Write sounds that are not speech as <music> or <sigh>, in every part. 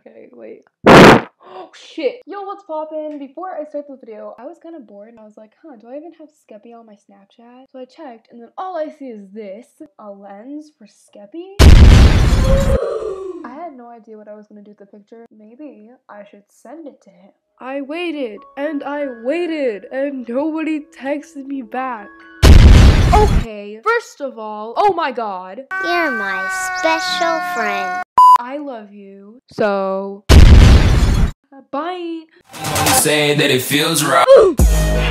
Okay, wait. Oh <gasps> shit! Yo, what's poppin'? Before I start the video, I was kind of bored and I was like, huh, do I even have Skeppy on my Snapchat? So I checked and then all I see is this, a lens for Skeppy. I had no idea what I was gonna do with the picture. Maybe I should send it to him. I waited and I waited and nobody texted me back. Okay, first of all, oh my god, You're my special friend. I love you. So, bye. say that it feels right.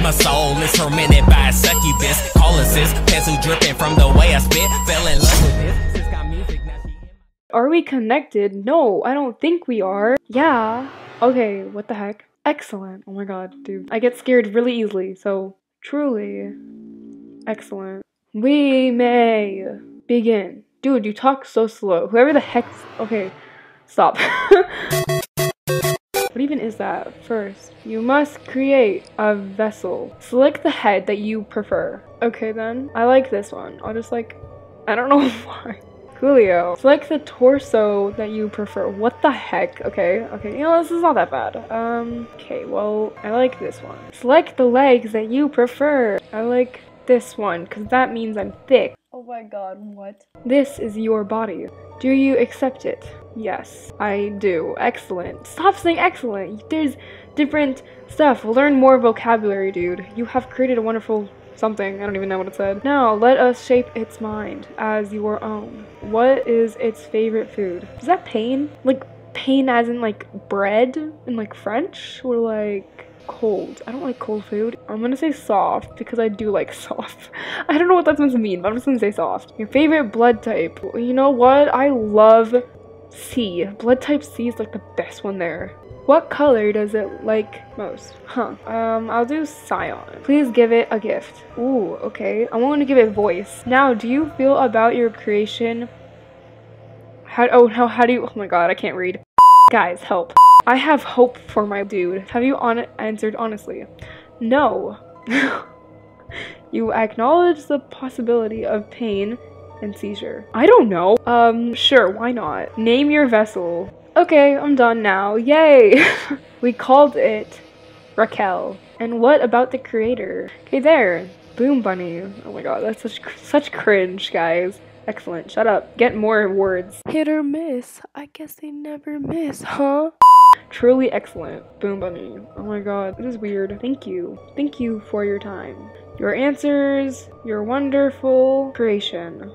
My soul is tormented by a succubus. Colossus, pencil dripping from the way I spit. Fell in love with this. Sis got music, now she in my- Are we connected? No, I don't think we are. Yeah. Okay, what the heck? Excellent. Oh my god, dude. I get scared really easily, so truly excellent. We may begin. Dude, you talk so slow. Whoever the heck's. Okay, stop. <laughs> what even is that? First, you must create a vessel. Select the head that you prefer. Okay, then. I like this one. I'll just like. I don't know <laughs> why. Coolio. Select the torso that you prefer. What the heck? Okay, okay. You know, this is not that bad. Um, okay, well, I like this one. Select the legs that you prefer. I like this one, because that means I'm thick. Oh my god, what? This is your body. Do you accept it? Yes, I do. Excellent. Stop saying excellent. There's different stuff. Learn more vocabulary, dude. You have created a wonderful something. I don't even know what it said. Now, let us shape its mind as your own. What is its favorite food? Is that pain? Like, pain as in, like, bread in, like, French? Or, like, cold? I don't like cold food. I'm gonna say soft because I do like <laughs> soft. I don't know what that's supposed to mean, but I'm just gonna say soft. Your favorite blood type? You know what? I love C. Blood type C is, like, the best one there. What color does it like most? Huh. Um, I'll do Scion. Please give it a gift. Ooh, okay. I want to give it voice. Now, do you feel about your creation? How, oh, no, how do you, oh my god, I can't read. Guys, help. I have hope for my dude. Have you on answered honestly? No. <laughs> you acknowledge the possibility of pain and seizure. I don't know. Um, sure, why not? Name your vessel. Okay, I'm done now. Yay! <laughs> we called it Raquel. And what about the creator? Okay, there. Boom Bunny. Oh my god, that's such such cringe, guys. Excellent. Shut up. Get more words. Hit or miss. I guess they never miss, huh? Truly excellent. Boom Bunny. Oh my god, this is weird. Thank you. Thank you for your time. Your answers, your wonderful creation.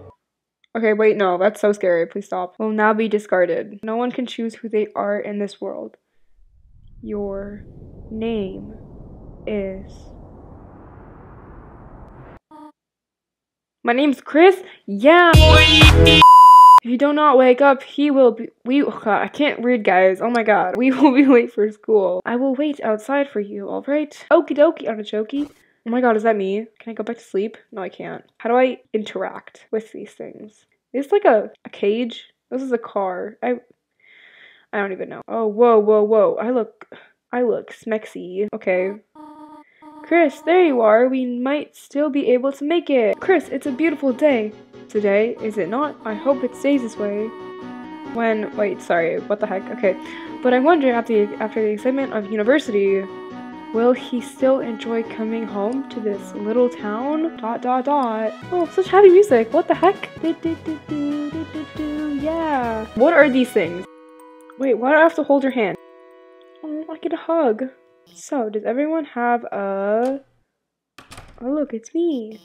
Okay, wait, no, that's so scary. Please stop. Will now be discarded. No one can choose who they are in this world. Your name is. My name's Kris? Yeah! If you do not wake up, he will be. We. oh God, I can't read, guys. Oh my god. We <laughs> will be late for school. I will wait outside for you, alright? Okie dokie, artichoke. Oh my god, is that me? Can I go back to sleep? No, I can't. How do I interact with these things? Is this like a, a cage? This is a car. I I don't even know. Oh, whoa, whoa, whoa. I look I look smexy. Okay. Kris, there you are. We might still be able to make it. Kris, it's a beautiful day. Today, is it not? I hope it stays this way. When wait, sorry, what the heck? Okay. But I wonder after the after the excitement of university, Will he still enjoy coming home to this little town? Dot dot dot. Oh, such happy music. What the heck? Do, do, do, do, do, do, do. Yeah. What are these things? Wait, why do I have to hold your hand? Oh, I get a hug. So, does everyone have a. Oh, look, it's me.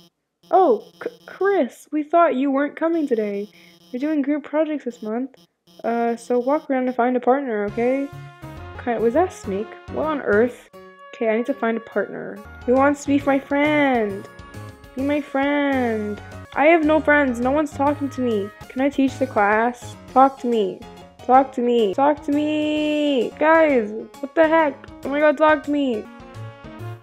Oh, C- Kris, we thought you weren't coming today. We're doing group projects this month. Uh, so walk around and find a partner, okay? Kind was that snake? What on earth? Okay, I need to find a partner. Who wants to be my friend? Be my friend. I have no friends. No one's talking to me. Can I teach the class? Talk to me. Talk to me. Talk to me. Guys, what the heck? Oh my god, talk to me.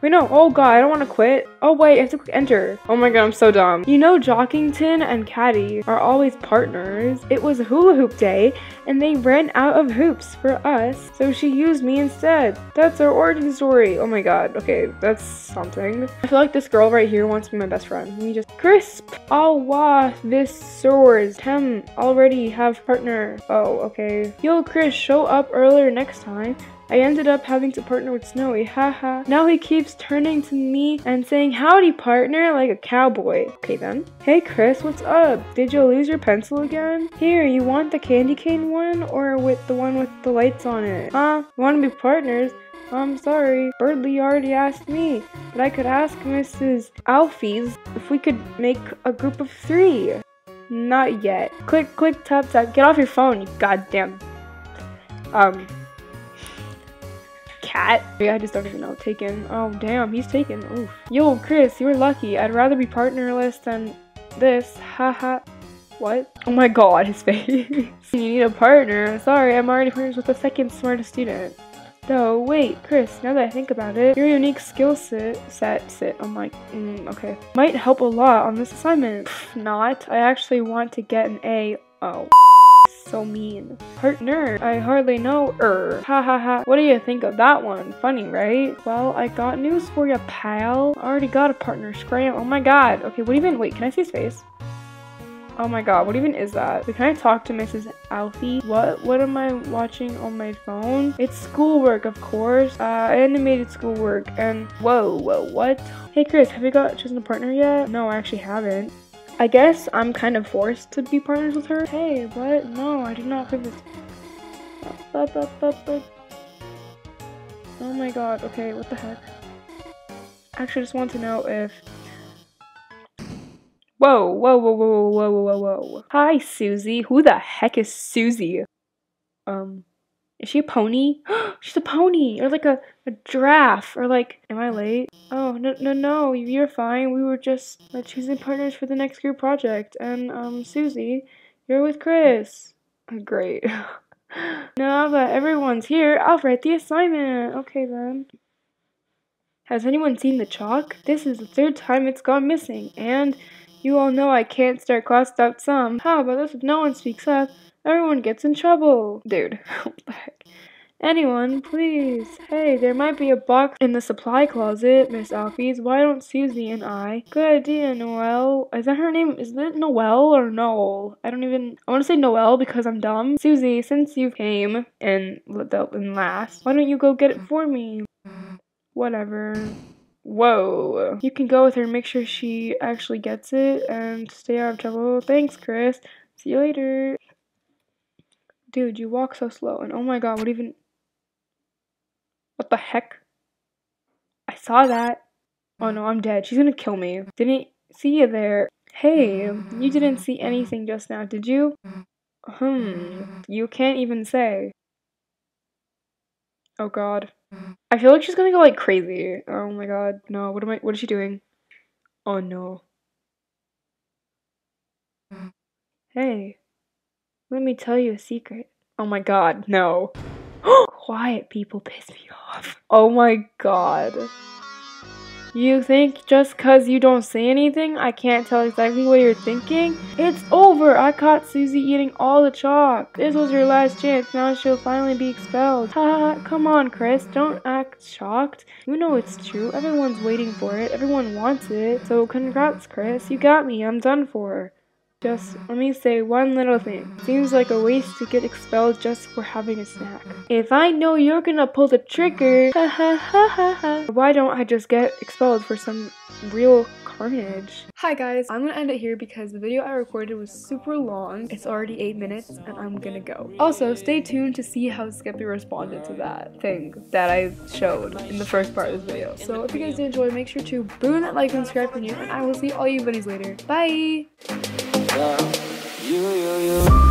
Wait, no. Oh god, I don't want to quit. Oh wait, I have to click enter. Oh my god, I'm so dumb. You know Jockington and Catty are always partners. It was hula hoop day, and they ran out of hoops for us, so she used me instead. That's our origin story. Oh my god, okay, that's something. I feel like this girl right here wants to be my best friend. Let me just crisp. I'll wash this sores. Tem already have partner. Oh, okay. Yo, Kris, show up earlier next time. I ended up having to partner with Snowy, haha. Now he keeps turning to me and saying, howdy partner, like a cowboy. Okay then. Hey Kris, what's up? Did you lose your pencil again? Here, you want the candy cane one or with the one with the lights on it? Huh? Wanna be partners? I'm sorry, Berdly already asked me, but I could ask Mrs. Alphys if we could make a group of three. Not yet. Click, click, tap, tap. Get off your phone, you goddamn. Um, cat. I just don't even know. Taken. Oh, damn, he's taken. Oof. Yo, Kris, you're lucky. I'd rather be partnerless than this. Haha. what? Oh my god, his <laughs> face. you need a partner. Sorry, I'm already partners with the second smartest student. Though, wait, Kris, now that I think about it, your unique skill set, set, sit, oh my, mm, okay, might help a lot on this assignment. Pff, not. I actually want to get an A. Oh so mean. Partner, I hardly know er. Ha ha ha. What do you think of that one? Funny, right? Well, I got news for you, pal. I Already got a partner. Scram. Oh my god. Okay, what even? Wait, can I see his face? Oh my god, what even is that? Can I talk to Mrs. Alfie? What what am I watching on my phone? It's schoolwork, of course. Uh, animated schoolwork. And whoa, whoa, what? Hey Kris, have you got chosen a partner yet? No, I actually haven't. I guess I'm kind of forced to be partners with her. Hey, what? No, I did not pick this. Oh my god, okay, what the heck? I actually, just want to know if... Whoa, whoa, whoa, whoa, whoa, whoa, whoa, whoa. Hi, Susie. Who the heck is Susie? Um... Is she a pony? <gasps> She's a pony! Or like a, a giraffe! Or like, am I late? Oh, no, no, no, you're fine. We were just uh, choosing partners for the next group project. And, um, Susie, you're with Kris. Oh, great. <laughs> now that everyone's here, I'll write the assignment. Okay, then. Has anyone seen the chalk? This is the third time it's gone missing, and you all know I can't start class without some. How about this if no one speaks up? Everyone gets in trouble. Dude? <laughs> Anyone, please. Hey, there might be a box in the supply closet, Miss Alphys. Why don't Susie and I? Good idea, Noelle. Is that her name? Is it Noelle or Noel? I don't even. I want to say Noelle because I'm dumb. Susie, since you came and in last, why don't you go get it for me? Whatever. Whoa. You can go with her, make sure she actually gets it, and stay out of trouble. Thanks, Kris. See you later. Dude, you walk so slow, and oh my god, what even. What the heck? I saw that. Oh no, I'm dead. She's gonna kill me. Didn't see you there. Hey, you didn't see anything just now, did you? Hmm, you can't even say. Oh god. I feel like she's gonna go like crazy. Oh my god, no, what am I, what is she doing? Oh no. Hey. Let me tell you a secret. Oh my god, no. <gasps> Quiet people piss me off. Oh my god. You think just cause you don't say anything, I can't tell exactly what you're thinking? It's over! I caught Susie eating all the chalk. This was your last chance, now she'll finally be expelled. Ha ha, come on Kris, don't act shocked. You know it's true, everyone's waiting for it, everyone wants it. So congrats Kris, you got me, I'm done for. Just let me say one little thing. Seems like a waste to get expelled just for having a snack. If I know you're gonna pull the trigger, <laughs> ha ha ha ha ha, why don't I just get expelled for some real carnage? Hi guys, I'm gonna end it here because the video I recorded was super long. It's already 8 minutes and I'm gonna go. Also, stay tuned to see how Skippy responded to that thing that I showed in the first part of this video. So if you guys did enjoy, make sure to boom that like and subscribe for new and I will see all you buddies later. Bye! You, you, you.